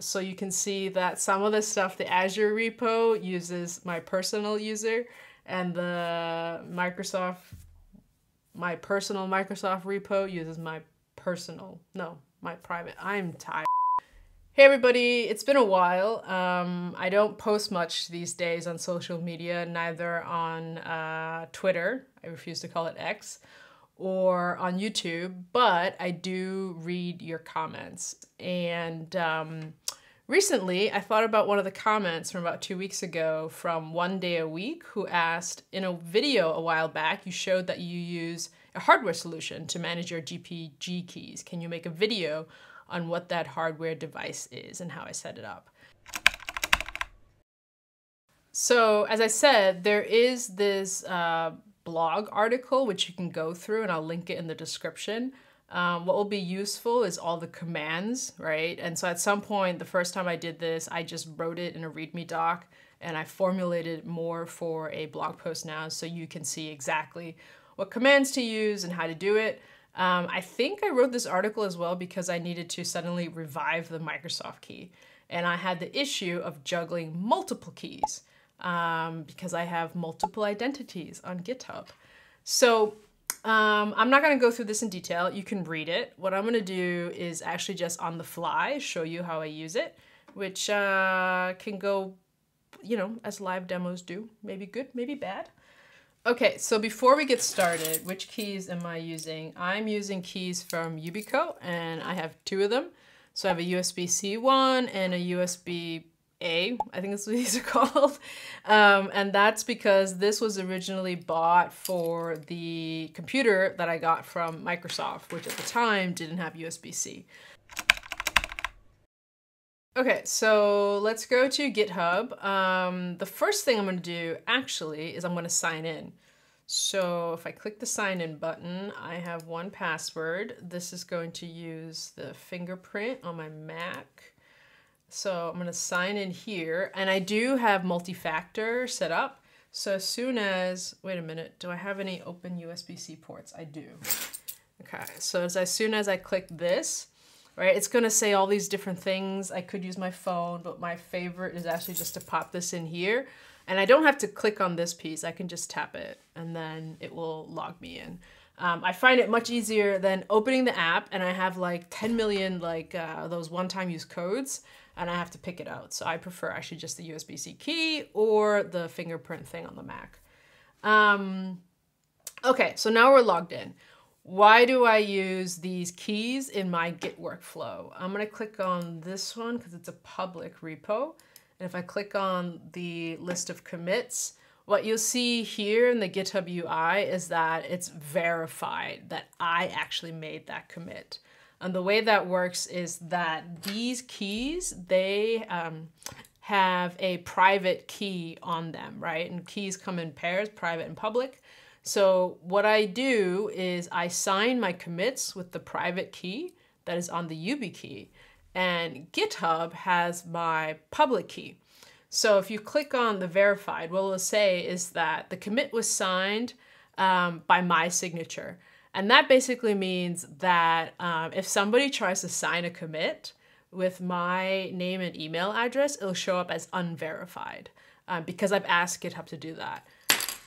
So you can see that some of the stuff, the Azure repo uses my personal user and the Microsoft, my personal Microsoft repo uses my personal, no, my private. I'm tired. Hey everybody, it's been a while. Um, I don't post much these days on social media, neither on uh, Twitter, I refuse to call it X, or on YouTube, but I do read your comments. And um, recently, I thought about one of the comments from about two weeks ago from One Day a Week, who asked in a video a while back, you showed that you use a hardware solution to manage your GPG keys. Can you make a video on what that hardware device is and how I set it up? So, as I said, there is this uh, blog article, which you can go through, and I'll link it in the description. Um, what will be useful is all the commands, right? And so at some point, the first time I did this, I just wrote it in a README doc and I formulated more for a blog post now so you can see exactly what commands to use and how to do it. Um, I think I wrote this article as well because I needed to suddenly revive the Microsoft key. And I had the issue of juggling multiple keys um, because I have multiple identities on GitHub. So um, I'm not going to go through this in detail. You can read it. What I'm going to do is actually just on the fly show you how I use it, which uh, can go, you know, as live demos do. Maybe good, maybe bad. Okay, so before we get started, which keys am I using? I'm using keys from Yubico, and I have two of them. So I have a USB-C one and a USB a, I think that's what these are called. Um, and that's because this was originally bought for the computer that I got from Microsoft, which at the time didn't have USB-C. Okay, so let's go to GitHub. Um, the first thing I'm gonna do actually is I'm gonna sign in. So if I click the sign in button, I have one password. This is going to use the fingerprint on my Mac. So I'm to sign in here and I do have multi-factor set up. So as soon as, wait a minute, do I have any open USB-C ports? I do. Okay, so as, as soon as I click this, right, it's gonna say all these different things. I could use my phone, but my favorite is actually just to pop this in here. And I don't have to click on this piece. I can just tap it and then it will log me in. Um, I find it much easier than opening the app and I have like 10 million like uh, those one-time use codes and I have to pick it out. So I prefer actually just the USB-C key or the fingerprint thing on the Mac. Um, okay, so now we're logged in. Why do I use these keys in my Git workflow? I'm gonna click on this one because it's a public repo. And if I click on the list of commits, what you'll see here in the GitHub UI is that it's verified that I actually made that commit. And the way that works is that these keys, they um, have a private key on them, right? And keys come in pairs, private and public. So what I do is I sign my commits with the private key that is on the YubiKey. Key and GitHub has my public key. So if you click on the verified, what it'll say is that the commit was signed um, by my signature. And that basically means that um, if somebody tries to sign a commit with my name and email address, it'll show up as unverified um, because I've asked GitHub to do that.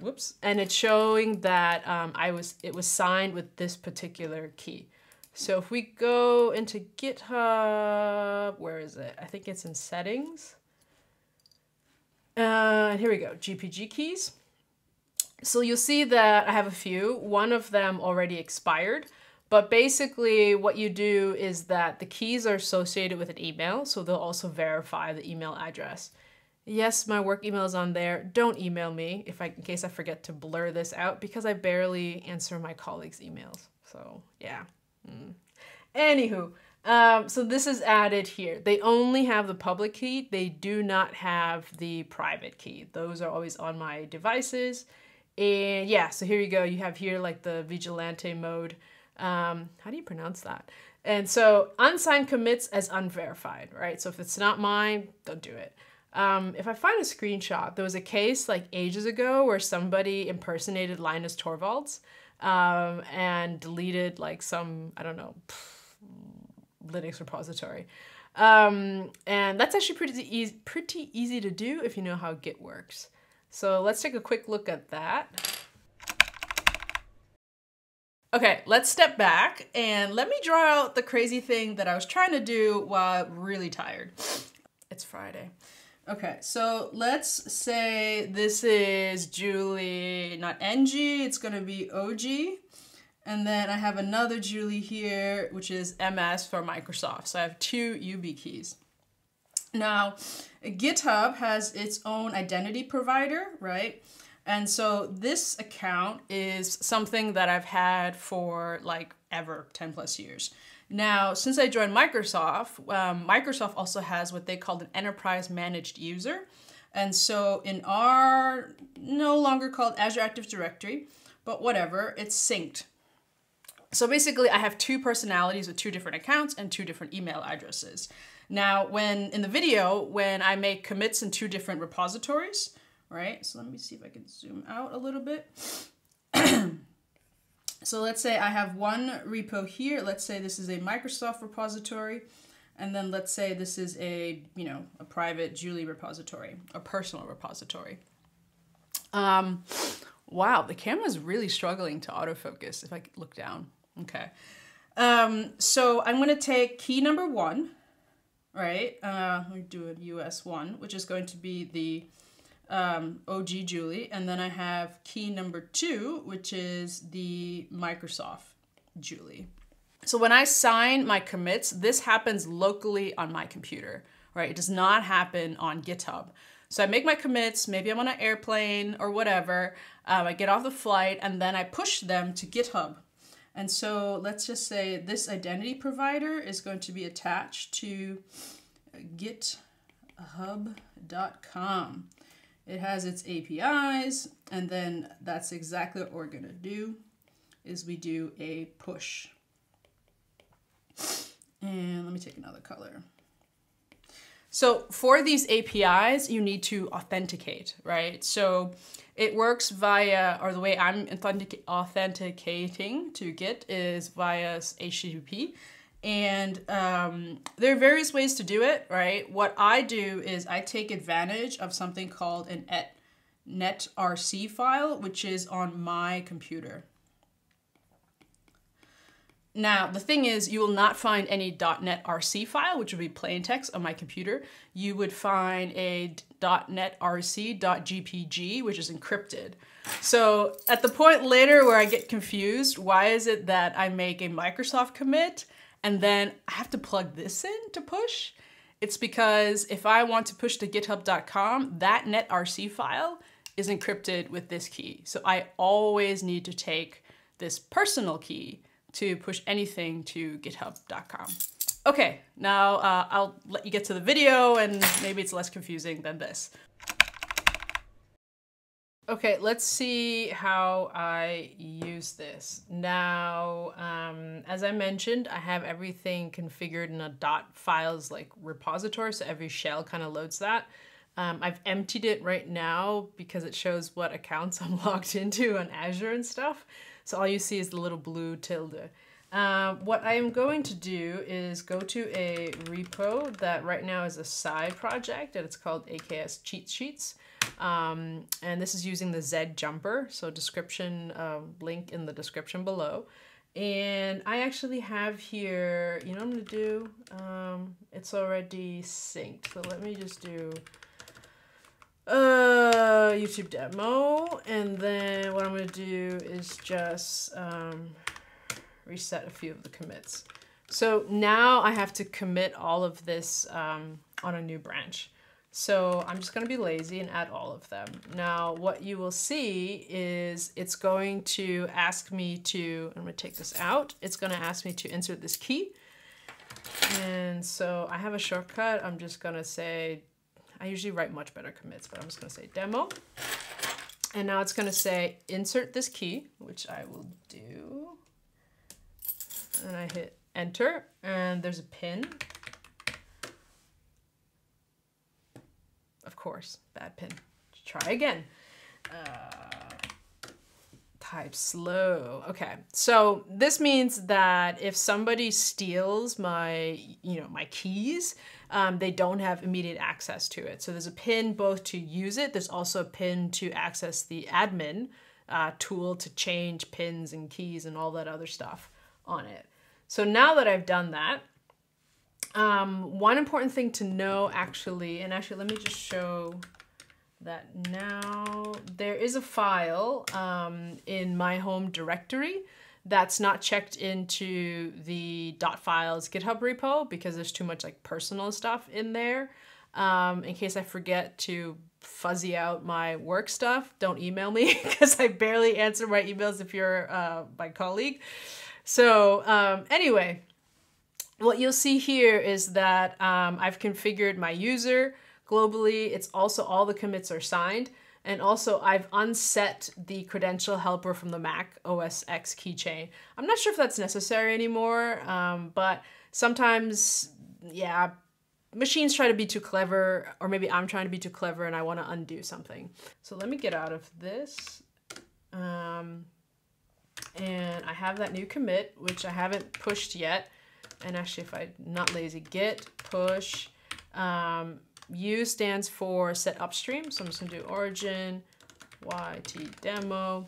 Whoops. And it's showing that um, I was it was signed with this particular key. So if we go into GitHub, where is it? I think it's in settings. Uh, here we go, GPG keys. So you'll see that I have a few. One of them already expired. But basically what you do is that the keys are associated with an email, so they'll also verify the email address. Yes, my work email is on there. Don't email me if I, in case I forget to blur this out because I barely answer my colleagues' emails. So yeah. Mm. Anywho, um, so this is added here. They only have the public key. They do not have the private key. Those are always on my devices. And yeah, so here you go. You have here like the vigilante mode. Um, how do you pronounce that? And so unsigned commits as unverified, right? So if it's not mine, don't do it. Um, if I find a screenshot, there was a case like ages ago where somebody impersonated Linus Torvalds um, and deleted like some, I don't know, pff, Linux repository. Um, and that's actually pretty easy, pretty easy to do if you know how Git works. So let's take a quick look at that. Okay, let's step back and let me draw out the crazy thing that I was trying to do while really tired. It's Friday. Okay, so let's say this is Julie, not NG, it's gonna be OG. And then I have another Julie here, which is MS for Microsoft. So I have two YubiKeys. Now, GitHub has its own identity provider, right? And so this account is something that I've had for like ever, 10 plus years. Now, since I joined Microsoft, um, Microsoft also has what they call an enterprise managed user. And so in our no longer called Azure Active Directory, but whatever, it's synced. So basically I have two personalities with two different accounts and two different email addresses. Now, when in the video, when I make commits in two different repositories, right? So let me see if I can zoom out a little bit. so let's say I have one repo here. Let's say this is a Microsoft repository. And then let's say this is a, you know, a private Julie repository, a personal repository. Um, wow, the camera's really struggling to autofocus if I look down. Okay. Um, so I'm going to take key number one, right? Uh, let me do a US one, which is going to be the um, OG Julie. And then I have key number two, which is the Microsoft Julie. So when I sign my commits, this happens locally on my computer, right? It does not happen on GitHub. So I make my commits, maybe I'm on an airplane or whatever. Um, I get off the flight and then I push them to GitHub. And so let's just say this identity provider is going to be attached to github.com. It has its APIs, and then that's exactly what we're gonna do, is we do a push. And let me take another color. So for these APIs, you need to authenticate, right? So it works via, or the way I'm authentic authenticating to Git is via HTTP. And um, there are various ways to do it, right? What I do is I take advantage of something called an et netrc file, which is on my computer. Now, the thing is, you will not find any .netrc file, which would be plain text on my computer. You would find a .netrc.gpg, which is encrypted. So at the point later where I get confused, why is it that I make a Microsoft commit and then I have to plug this in to push. It's because if I want to push to github.com, that netrc file is encrypted with this key. So I always need to take this personal key to push anything to github.com. Okay, now uh, I'll let you get to the video and maybe it's less confusing than this. Okay, let's see how I use this. Now, um, as I mentioned, I have everything configured in a dot files like repository, so every shell kind of loads that. Um, I've emptied it right now because it shows what accounts I'm logged into on Azure and stuff. So all you see is the little blue tilde. Uh, what I am going to do is go to a repo that right now is a side project and it's called AKS Cheat Sheets. Um, and this is using the Z jumper, so description uh, link in the description below. And I actually have here, you know what I'm gonna do? Um, it's already synced, so let me just do uh, YouTube demo. And then what I'm gonna do is just um, reset a few of the commits. So now I have to commit all of this um, on a new branch. So I'm just going to be lazy and add all of them. Now what you will see is it's going to ask me to, I'm going to take this out, it's going to ask me to insert this key. And so I have a shortcut. I'm just going to say, I usually write much better commits, but I'm just going to say demo. And now it's going to say insert this key, which I will do. And I hit enter and there's a pin Of course, bad pin. Try again. Uh, type slow. Okay, so this means that if somebody steals my, you know, my keys, um, they don't have immediate access to it. So there's a pin both to use it. There's also a pin to access the admin uh, tool to change pins and keys and all that other stuff on it. So now that I've done that, um, one important thing to know actually, and actually let me just show that now there is a file um, in my home directory that's not checked into the dot .files GitHub repo because there's too much like personal stuff in there. Um, in case I forget to fuzzy out my work stuff, don't email me because I barely answer my emails if you're uh, my colleague. So um, anyway, what you'll see here is that um, I've configured my user globally. It's also all the commits are signed. And also I've unset the credential helper from the Mac OS X keychain. I'm not sure if that's necessary anymore, um, but sometimes, yeah, machines try to be too clever, or maybe I'm trying to be too clever and I want to undo something. So let me get out of this. Um, and I have that new commit, which I haven't pushed yet. And actually, if I not lazy, git push. Um, U stands for set upstream. So I'm just gonna do origin yt demo.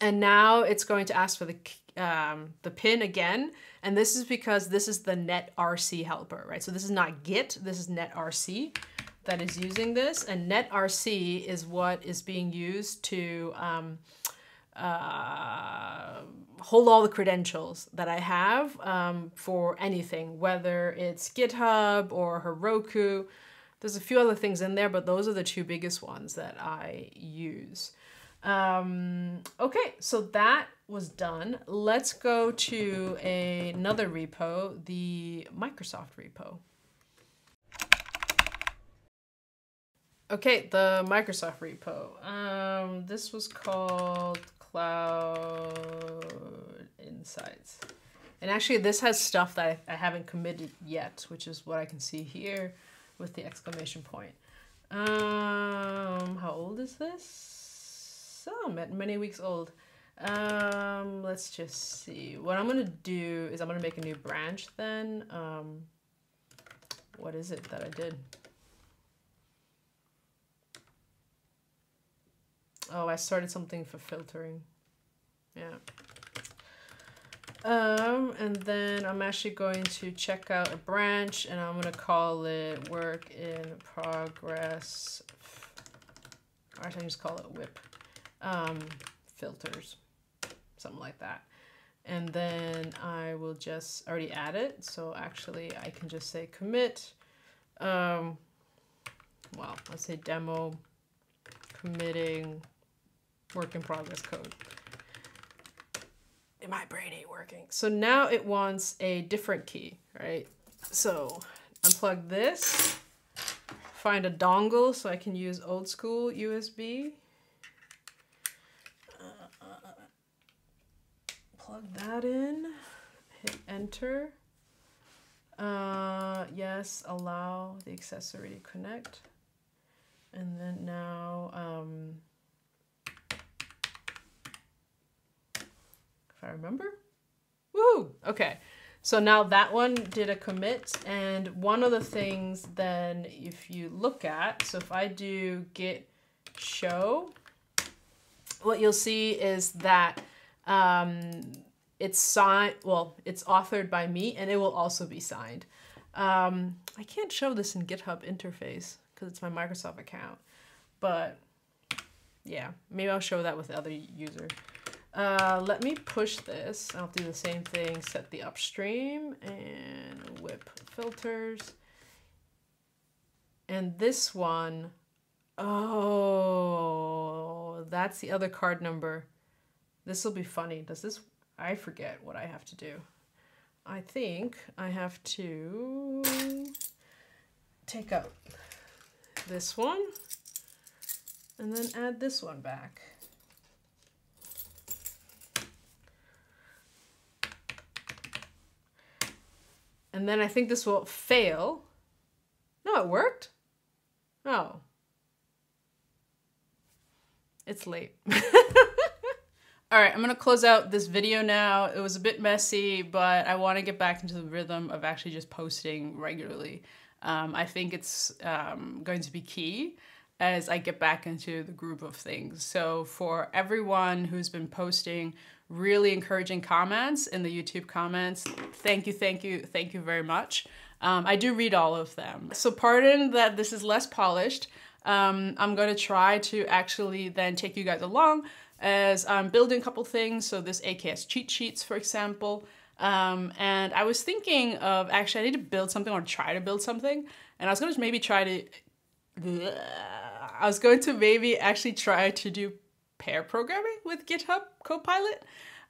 And now it's going to ask for the um, the pin again. And this is because this is the netrc helper, right? So this is not git, this is netrc that is using this. And netrc is what is being used to um, uh, hold all the credentials that I have um, for anything, whether it's GitHub or Heroku. There's a few other things in there, but those are the two biggest ones that I use. Um, okay, so that was done. Let's go to a, another repo, the Microsoft repo. Okay, the Microsoft repo. Um, this was called Cloud Insights. And actually this has stuff that I, I haven't committed yet, which is what I can see here with the exclamation point. Um, how old is this? Oh, many weeks old. Um, let's just see. What I'm gonna do is I'm gonna make a new branch then. Um, what is it that I did? Oh, I started something for filtering. Yeah. Um, and then I'm actually going to check out a branch and I'm going to call it work in progress. Or I can just call it whip. Um, filters, something like that. And then I will just already add it. So actually I can just say commit. Um, well, let's say demo committing work in progress code. My brain ain't working. So now it wants a different key, right? So unplug this, find a dongle so I can use old school USB. Uh, plug that in, hit enter. Uh, yes, allow the accessory to connect. And then now, um, I remember. Woo! Okay. So now that one did a commit. And one of the things then, if you look at, so if I do git show, what you'll see is that um, it's signed, well, it's authored by me and it will also be signed. Um, I can't show this in GitHub interface because it's my Microsoft account, but yeah, maybe I'll show that with the other user. Uh, let me push this. I'll do the same thing, set the upstream and whip filters. And this one, oh, that's the other card number. This will be funny. Does this, I forget what I have to do. I think I have to take out this one and then add this one back. And then I think this will fail. No, it worked. Oh. It's late. All right, I'm gonna close out this video now. It was a bit messy, but I wanna get back into the rhythm of actually just posting regularly. Um, I think it's um, going to be key as I get back into the group of things. So for everyone who's been posting really encouraging comments in the YouTube comments, thank you, thank you, thank you very much. Um, I do read all of them. So pardon that this is less polished. Um, I'm gonna try to actually then take you guys along as I'm building a couple things. So this AKS cheat sheets, for example. Um, and I was thinking of actually, I need to build something or try to build something. And I was going to maybe try to, I was going to maybe actually try to do pair programming with GitHub Copilot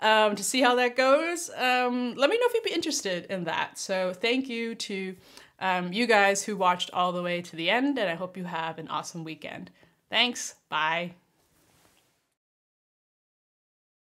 um, to see how that goes. Um, let me know if you'd be interested in that. So thank you to um, you guys who watched all the way to the end, and I hope you have an awesome weekend. Thanks. Bye.